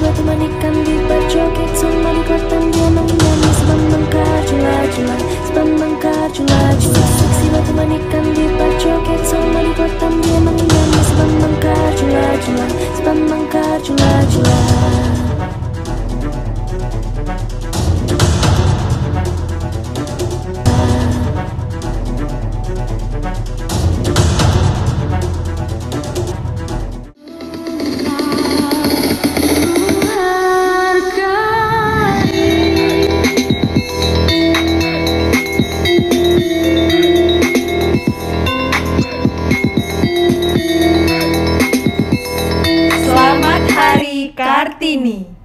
waktu manikan di berjoget Sama di kelihatan dia menyanyi Sebab mengkar jula jula Sebab mengkar jula Kartini.